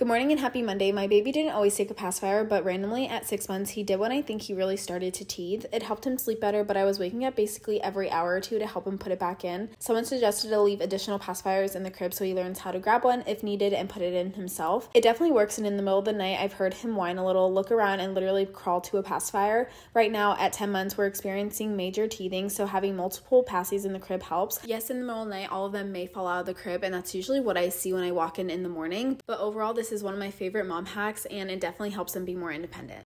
Good morning and happy Monday. My baby didn't always take a pacifier, but randomly at six months, he did when I think he really started to teeth. It helped him sleep better, but I was waking up basically every hour or two to help him put it back in. Someone suggested to leave additional pacifiers in the crib so he learns how to grab one if needed and put it in himself. It definitely works, and in the middle of the night, I've heard him whine a little, look around, and literally crawl to a pacifier. Right now, at 10 months, we're experiencing major teething, so having multiple passies in the crib helps. Yes, in the middle of the night, all of them may fall out of the crib, and that's usually what I see when I walk in in the morning, but overall, this is one of my favorite mom hacks and it definitely helps them be more independent.